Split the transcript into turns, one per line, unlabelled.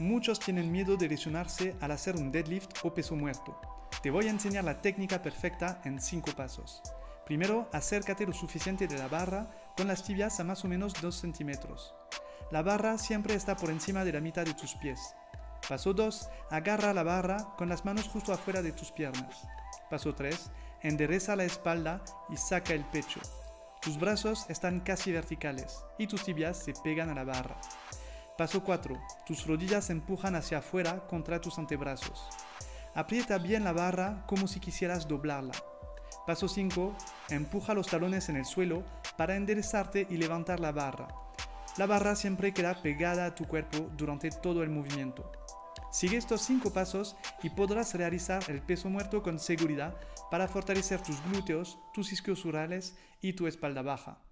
Muchos tienen miedo de lesionarse al hacer un deadlift o peso muerto. Te voy a enseñar la técnica perfecta en 5 pasos. Primero, acércate lo suficiente de la barra con las tibias a más o menos 2 centímetros. La barra siempre está por encima de la mitad de tus pies. Paso 2. Agarra la barra con las manos justo afuera de tus piernas. Paso 3. Endereza la espalda y saca el pecho. Tus brazos están casi verticales y tus tibias se pegan a la barra. Paso 4. Tus rodillas empujan hacia afuera contra tus antebrazos. Aprieta bien la barra como si quisieras doblarla. Paso 5. Empuja los talones en el suelo para enderezarte y levantar la barra. La barra siempre queda pegada a tu cuerpo durante todo el movimiento. Sigue estos 5 pasos y podrás realizar el peso muerto con seguridad para fortalecer tus glúteos, tus isquiosurales y tu espalda baja.